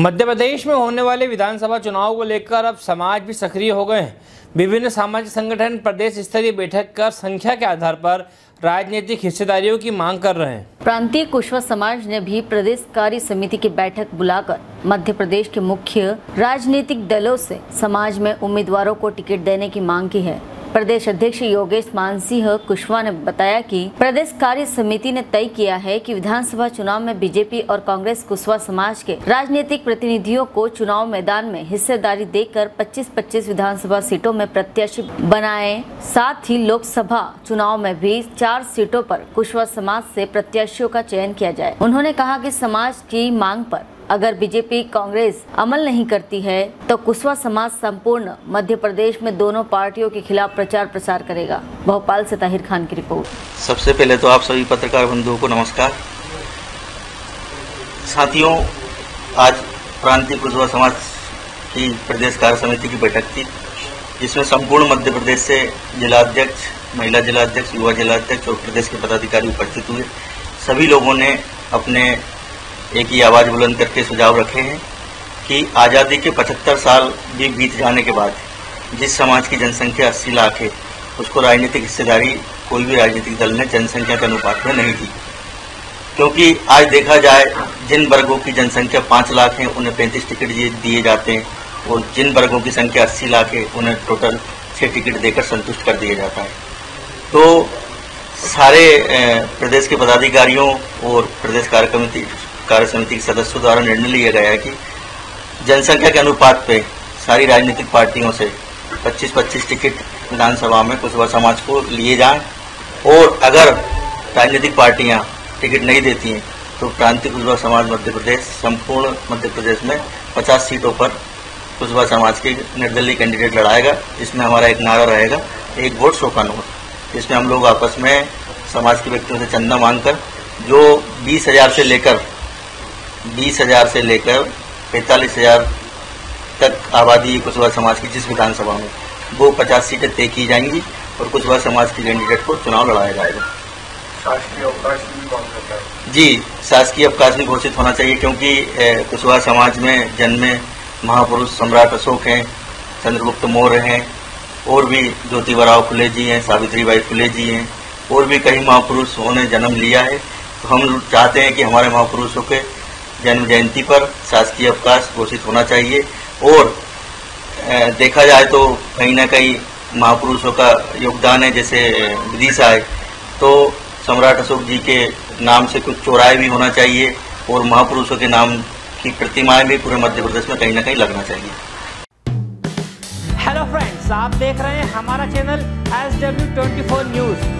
मध्य प्रदेश में होने वाले विधानसभा चुनाव को लेकर अब समाज भी सक्रिय हो गए हैं। विभिन्न सामाजिक संगठन प्रदेश स्तरीय बैठक कर संख्या के आधार पर राजनीतिक हिस्सेदारियों की मांग कर रहे हैं। प्रांतीय कुशवा समाज ने भी प्रदेश कार्य समिति की बैठक बुलाकर मध्य प्रदेश के मुख्य राजनीतिक दलों से समाज में उम्मीदवारों को टिकट देने की मांग की है। प्रदेश अध्यक्ष योगेश मानसिंह कुशवाहा ने बताया कि प्रदेश कार्य समिति ने तय किया है कि विधानसभा चुनाव में बीजेपी और कांग्रेस कुशवा समाज के राजनीतिक प्रतिनिधियों को चुनाव मैदान में हिस्सेदारी देकर 25-25 विधानसभा सीटों में प्रत्याशी बनाए। साथ ही लोकसभा चुनाव में भी चार सीटों पर कुशवा समाज से प्रत्याशियों का चयन किया जाए। उन्होंने कहा कि समाज की मांग पर अगर बीजेपी कांग्रेस अमल नहीं करती है तो कुशवा समाज संपूर्ण मध्य प्रदेश में दोनों पार्टियों के खिलाफ प्रचार प्रसार करेगा। भोपाल से ताहिर खान की रिपोर्ट। सबसे पहले तो आप सभी पत्रकार बंधुओं को नमस्कार। साथियों, आज प्रांतीय कुशवा समाज की प्रदेश कार्य समिति की बैठक थी। जिसमें संपूर्ण मध्य प्रदेश से जिलाध्यक्ष, महिला जिलाध्यक्ष, युवा जिलाध्यक्ष और प्रदेश के पदाधिकारी उपस्थित हुए। सभी लोगों ने अपने एक ही आवाज़ बुलंद करके सुझाव रखे हैं कि आज़ादी के 75 साल भी बीत जाने के बाद जिस समाज की जनसंख्या 80 लाख है, उसको राजनीतिक हिस्सेदारी कोई भी राजनीतिक दल ने जनसंख्या के अनुपात में नहीं दी क्योंकि आज देखा जाए, जिन वर्गों की जनसंख्या पाँच लाख है, उन्हें पैंतीस टिकट दिए जाते हैं और जिन वर्गों की संख्या अस्सी लाख है, उन्हें टोटल छः टिकट देकर संतुष्ट कर दिया जाता है। तो सारे प्रदेश के पदाधिकारियों और प्रदेश कार्य कमेटी कार्य समिति के सदस्यों द्वारा निर्णय लिया गया है कि जनसंख्या के अनुपात पे सारी राजनीतिक पार्टियों से 25-25 टिकट विधानसभा में कुशवा समाज को लिए जाएँ। और अगर राजनीतिक पार्टियाँ टिकट नहीं देती हैं तो क्रांति कुशवा समाज मध्य प्रदेश, संपूर्ण मध्य प्रदेश में 50 सीटों पर कुशवा समाज के निर्दलीय कैंडिडेट लड़ाएगा। इसमें हमारा एक नारा रहेगा, एक वोट सौ का नोट। इसमें हम लोग आपस में समाज के व्यक्तियों से चंदा मांगकर, जो बीस हज़ार से लेकर बीस हज़ार से लेकर पैंतालीस हज़ार तक आबादी कुशवा समाज की जिस विधानसभा में वो पचास सीटें तय की जाएँगी और कुशवा समाज के कैंडिडेट को चुनाव लड़ाया जाएगा। अवकाश जी शासकीय अवकाश भी घोषित होना चाहिए क्योंकि कुशवा समाज में जन्मे महापुरुष सम्राट अशोक हैं चंद्रगुप्त मौर्य हैं और भी ज्योतिबराव फुले जी हैं सावित्रीबाई फुले जी हैं और भी कई महापुरुषों ने जन्म लिया है। तो हम चाहते हैं कि हमारे महापुरुषों के जन्म जयंती पर शासकीय अवकाश घोषित होना चाहिए और देखा जाए तो कहीं ना कहीं महापुरुषों का योगदान है, जैसे विदिशा है तो सम्राट अशोक जी के नाम से कुछ चौराहे भी होना चाहिए और महापुरुषों के नाम की प्रतिमाएँ भी पूरे मध्य प्रदेश में कहीं ना कहीं लगना चाहिए। हेलो फ्रेंड्स आप देख रहे हैं हमारा channel S W twenty four news